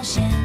冒险。